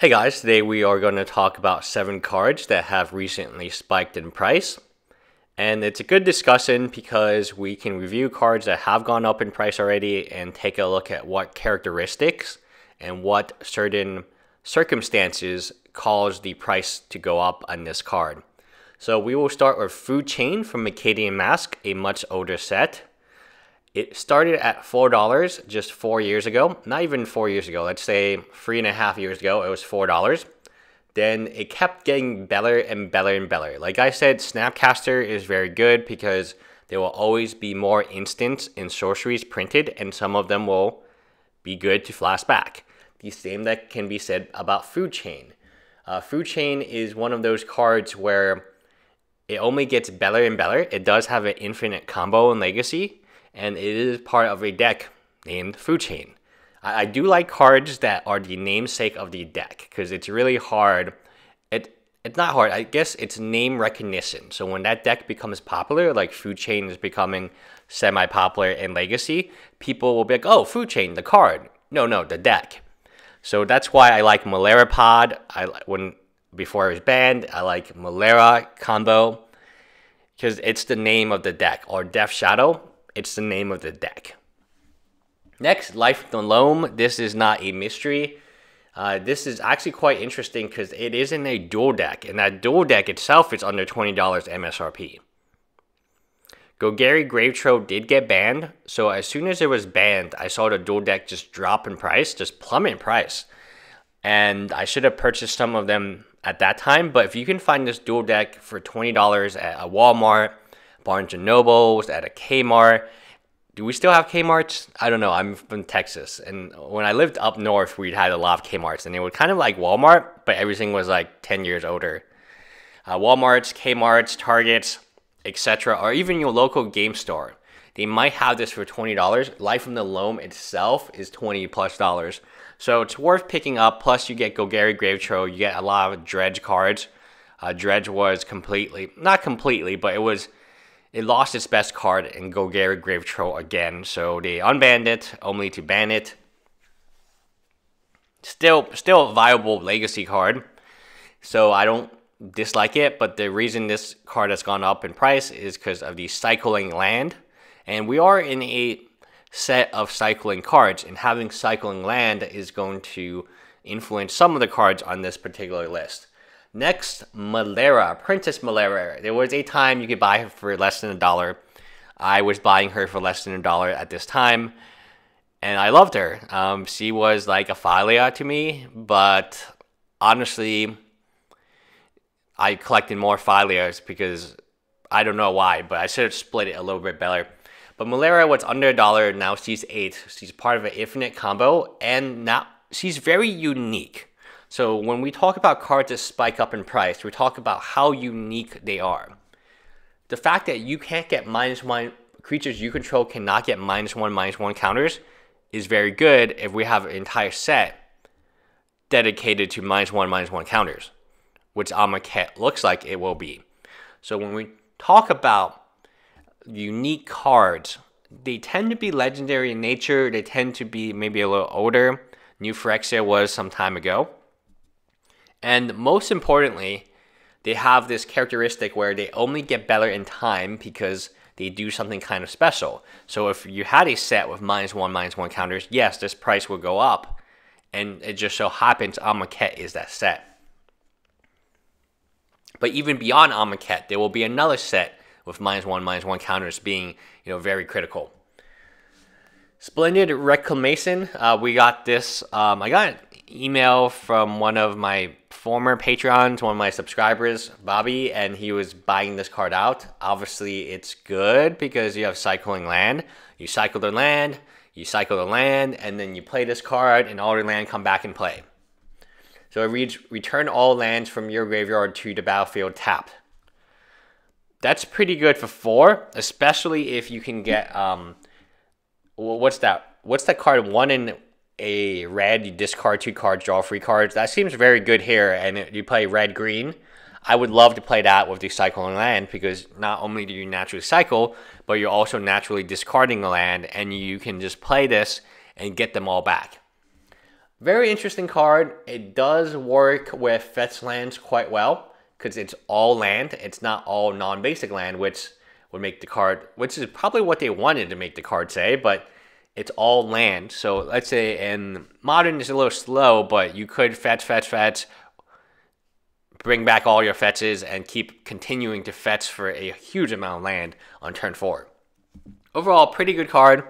Hey guys, today we are going to talk about seven cards that have recently spiked in price. And it's a good discussion because we can review cards that have gone up in price already and take a look at what characteristics and what certain circumstances cause the price to go up on this card. So we will start with Food Chain from Mercadian Masques, a much older set. It started at $4 just four years ago. Not even four years ago, let's say three and a half years ago, it was $4. Then it kept getting better and better and better. Like I said, Snapcaster is very good because there will always be more instants and sorceries printed, and some of them will be good to flash back. The same that can be said about Food Chain. Uh, Food Chain is one of those cards where it only gets better and better. It does have an infinite combo in Legacy, and it is part of a deck named Food Chain. I, I do like cards that are the namesake of the deck because it's really hard. It it's not hard. I guess it's name recognition. So when that deck becomes popular, like Food Chain is becoming semi-popular in Legacy, people will be like, "Oh, Food Chain, the card." No, no, the deck. So that's why I like Melira Pod. I when before it was banned, I like Melira combo because it's the name of the deck or Death Shadow it's the name of the deck. Next, Life of the Loam. This is not a mystery. Uh, this is actually quite interesting because it is in a dual deck, and that dual deck itself is under $20 MSRP. Golgari Grave-Troll did get banned, so as soon as it was banned, I saw the dual deck just drop in price, just plummet in price. And I should have purchased some of them at that time, but if you can find this dual deck for $20 at a Walmart, Barnes and Nobles, at a Kmart. Do we still have Kmarts? I don't know. I'm from Texas, and when I lived up north, we had a lot of Kmarts, and they were kind of like Walmart, but everything was like 10 years older. Uh, Walmarts, Kmarts, Targets, etc., or even your local game store. They might have this for $20. Life from the Loam itself is 20 plus dollars. So it's worth picking up. Plus, you get Golgari Grave-Troll. You get a lot of Dredge cards. Uh, Dredge was completely, not completely, but it was it lost its best card in Golgari Grave-Troll again, so they unbanned it only to ban it. Still, still a viable legacy card, so I don't dislike it. But the reason this card has gone up in price is because of the cycling land, and we are in a set of cycling cards, and having cycling land is going to influence some of the cards on this particular list. Next, Melira, Princess Melira. There was a time you could buy her for less than a dollar. I was buying her for less than a dollar at this time, and I loved her. Um, she was like a Thalia to me, but honestly, I collected more Thalias because I don't know why, but I should have split it a little bit better. But Melira was under a dollar, now she's eight. She's part of an infinite combo, and now she's very unique. So when we talk about cards that spike up in price, we talk about how unique they are. The fact that you can't get minus one creatures you control cannot get minus one minus one counters is very good if we have an entire set dedicated to minus one minus one counters, which Amonkhet looks like it will be. So when we talk about unique cards, they tend to be legendary in nature. They tend to be maybe a little older. New Phyrexia was some time ago. And most importantly, they have this characteristic where they only get better in time because they do something kind of special. So if you had a set with minus one, minus one counters, yes, this price will go up. And it just so happens Amonkhet is that set. But even beyond Amonkhet, there will be another set with minus one, minus one counters being, you know, very critical. Splendid Reclamation. Uh, we got this. Um, I got an email from one of my former Patreons, one of my subscribers, Bobby, and he was buying this card out. Obviously, it's good because you have cycling land. You cycle the land, you cycle the land, and then you play this card, and all your land come back and play. So it reads, return all lands from your graveyard to the battlefield tapped. That's pretty good for four, especially if you can get um, what's that? What's that card? One in a red, you discard two cards, draw three cards. That seems very good here. And you play red green. I would love to play that with the cycling land because not only do you naturally cycle, but you're also naturally discarding land, and you can just play this and get them all back. Very interesting card. It does work with fetch lands quite well because it's all land. It's not all non-basic land, which would make the card, which is probably what they wanted to make the card say, but it's all land. So let's say in modern is a little slow, but you could fetch, fetch, fetch, bring back all your fetches and keep continuing to fetch for a huge amount of land on turn four. Overall, pretty good card.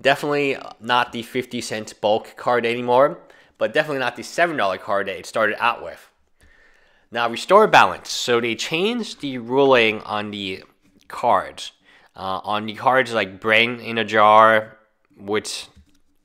Definitely not the 50 cent bulk card anymore, but definitely not the $7 card that it started out with. Now, restore balance. So they changed the ruling on the cards. Uh, on the cards like Brain in a Jar, which,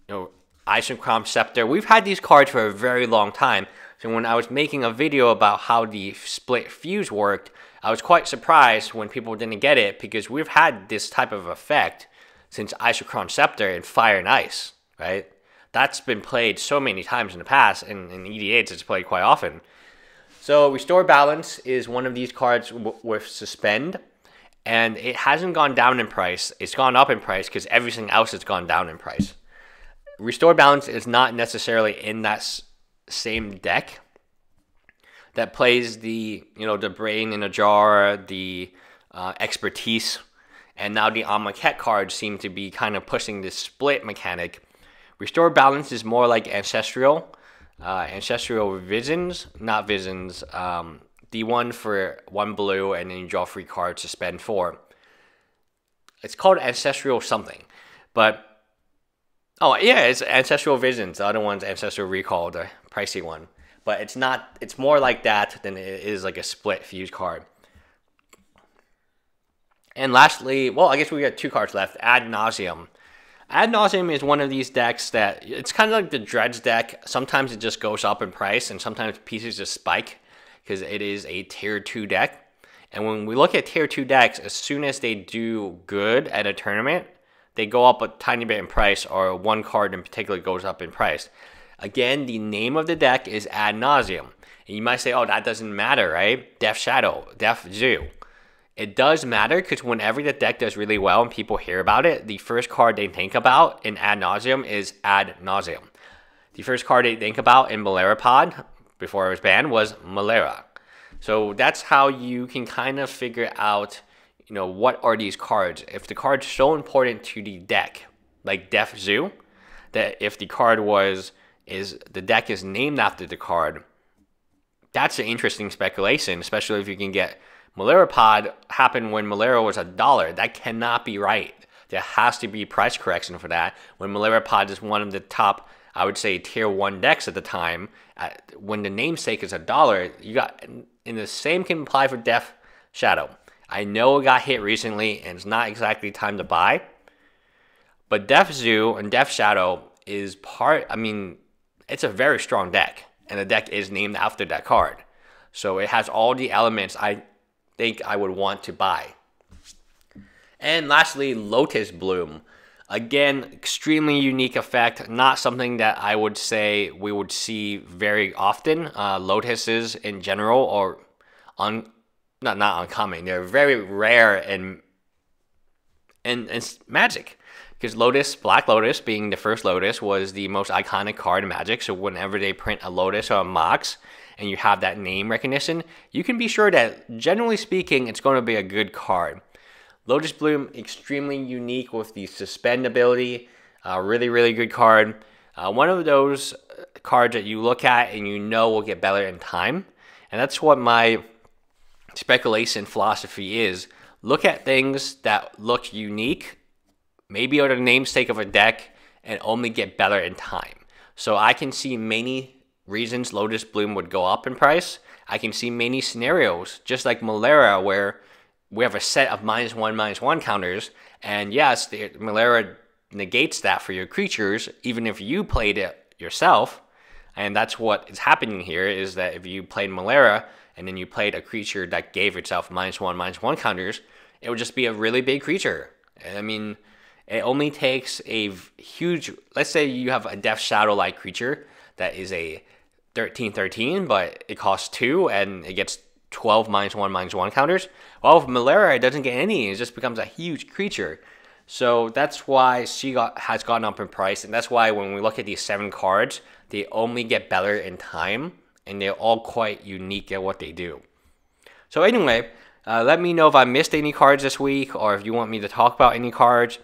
you know, Isochron Scepter. We've had these cards for a very long time. So when I was making a video about how the split fuse worked, I was quite surprised when people didn't get it because we've had this type of effect since Isochron Scepter and Fire and Ice, right? That's been played so many times in the past, and in EDH it's played quite often. So Restore Balance is one of these cards with Suspend and it hasn't gone down in price. It's gone up in price because everything else has gone down in price. Restore Balance is not necessarily in that same deck that plays the you know the brain in a jar, the uh, expertise, and now the Amonkhet cards seem to be kind of pushing this split mechanic. Restore Balance is more like Ancestral, uh, Ancestral Visions, not Visions. Um, the one for one blue, and then you draw free cards to spend four. It's called Ancestral something, but oh yeah, it's Ancestral Visions. The other one's Ancestral Recall, the pricey one. But it's not. It's more like that than it is like a split fuse card. And lastly, well, I guess we got two cards left. Ad nauseam. Ad nauseam is one of these decks that it's kind of like the Dredge deck. Sometimes it just goes up in price, and sometimes pieces just spike because it is a tier 2 deck. And when we look at tier 2 decks, as soon as they do good at a tournament, they go up a tiny bit in price, or one card in particular goes up in price. Again, the name of the deck is Ad Nauseam. And you might say, oh, that doesn't matter, right? Death Shadow, Death Zoo. It does matter because whenever the deck does really well and people hear about it, the first card they think about in Ad Nauseam is Ad Nauseam. The first card they think about in Pod before it was banned was Melira. So that's how you can kind of figure out, you know, what are these cards. If the card's so important to the deck, like Death Zoo, that if the card was is the deck is named after the card, that's an interesting speculation, especially if you can get Melira Pod happened when Melira was a dollar. That cannot be right. There has to be price correction for that. When Melira Pod is one of the top I would say tier one decks at the time. At, when the namesake is a dollar, you got in the same can apply for Death Shadow. I know it got hit recently, and it's not exactly time to buy. But Death Zoo and Death Shadow is part. I mean, it's a very strong deck, and the deck is named after that card. So it has all the elements I think I would want to buy. And lastly, Lotus Bloom. Again, extremely unique effect. Not something that I would say we would see very often. Uh, lotuses in general, or un, not not uncommon. They're very rare in in, in Magic. Because Lotus, Black Lotus, being the first Lotus, was the most iconic card in Magic. So whenever they print a Lotus or a Mox, and you have that name recognition, you can be sure that, generally speaking, it's going to be a good card. Lotus Bloom, extremely unique with the suspend ability. Uh, really, really good card. Uh, one of those cards that you look at and you know will get better in time. And that's what my speculation philosophy is. Look at things that look unique, maybe are the namesake of a deck, and only get better in time. So I can see many reasons Lotus Bloom would go up in price. I can see many scenarios, just like Melira, where we have a set of minus one, minus one counters, and yes, the Melira negates that for your creatures, even if you played it yourself. And that's what is happening here is that if you played Melira and then you played a creature that gave itself minus one, minus one counters, it would just be a really big creature. I mean, it only takes a huge, let's say you have a Death Shadow like creature that is a 13 13, but it costs two and it gets 12 minus 1 minus 1 counters. Well, if Melira doesn't get any. It just becomes a huge creature. So that's why she got, has gone up in price, and that's why when we look at these seven cards, they only get better in time, and they're all quite unique at what they do. So anyway, uh, let me know if I missed any cards this week, or if you want me to talk about any cards.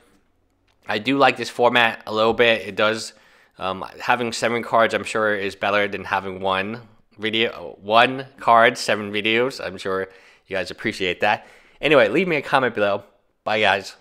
I do like this format a little bit. It does um, having seven cards. I'm sure is better than having one video, one card, seven videos. I'm sure you guys appreciate that. Anyway, leave me a comment below. Bye, guys.